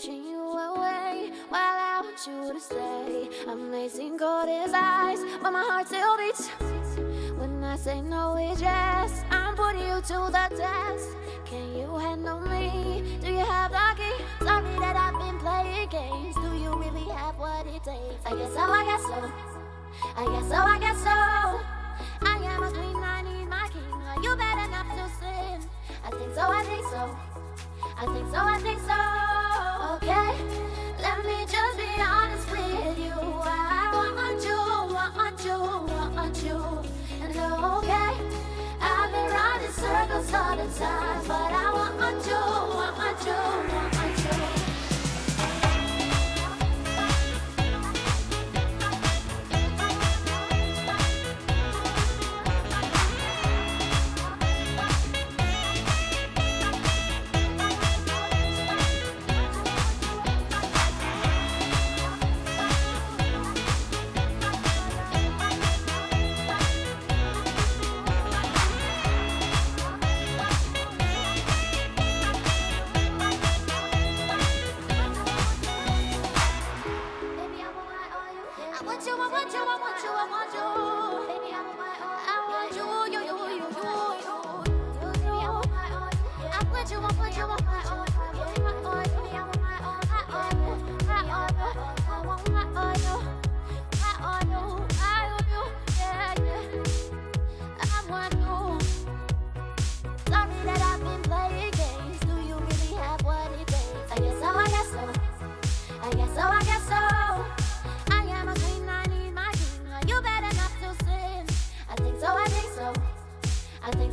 pushing you away while I want you to stay. Cold as ice, but my heart still beats. When I say no, it's yes. I'm putting you to the test. Can you handle me? Do you have the key? Sorry that I've been playing games. Do you really have what it takes? I guess so, I guess so. I guess so, I guess so. I am a queen, I need my king. Are you better not to sin? I think so, I think so. I think so, I think so. Circles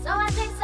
so, I think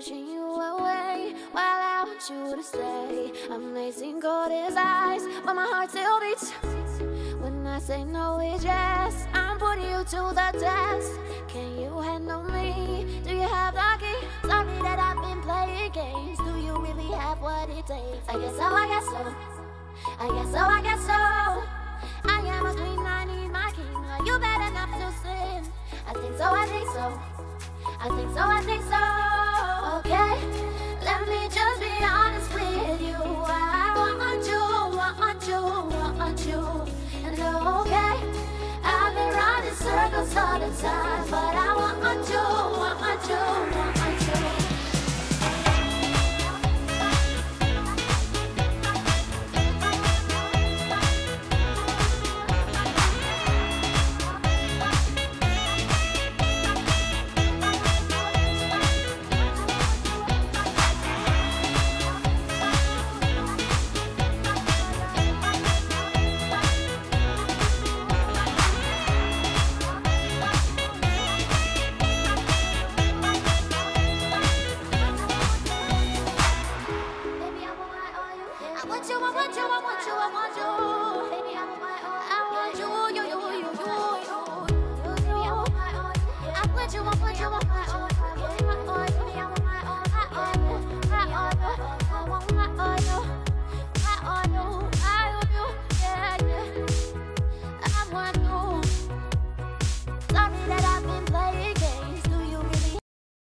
pushing you away while I want you to stay. Amazing cold as ice, but my heart still beats. When I say no, it's yes. I'm putting you to the test. Can you handle me? Do you have the key? Sorry that I've been playing games. Do you really have what it takes? I guess so, I guess so. I guess so, I guess so. I am a queen, I need my king. Are you better not to sin? I think so, I think so. I think so, I think so.